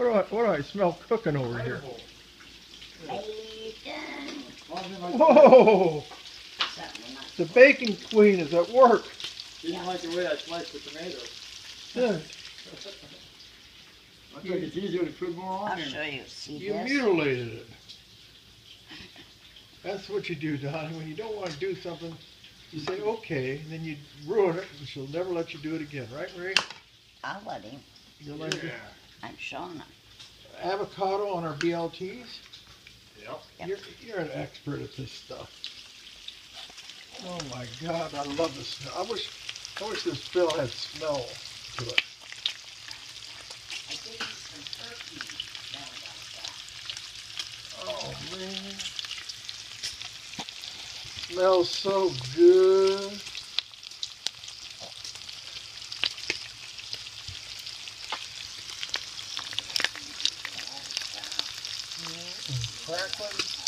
What do I, what do I smell cooking over here? Bacon. Whoa! The bacon queen is at work. She Didn't like the way I sliced the tomatoes. Yeah, I think it's easier to put more I'll on show there. you. See You this? mutilated it. That's what you do, Donnie. When you don't want to do something, you say, okay, and then you ruin it, and she'll never let you do it again. Right, Marie? I'll let him. You're like Yeah. I'm showing him. avocado on our BLTs. Yep. Yep. You're, you're an expert at this stuff. Oh my God, I love the smell. I wish, I wish this bill had smell to it. I gave you some turkey. Down about that. Oh man. Smells so good. Crackling.